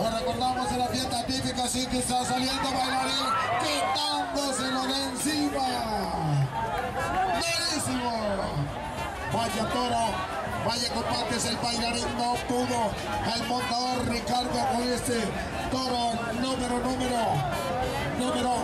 Lo recordamos en la fiesta típica, así que está saliendo bailarín, quitándoselo de encima. Buenísimo. Vaya toro, vaya combates, el bailarín no pudo. El montador Ricardo con este toro número, número, número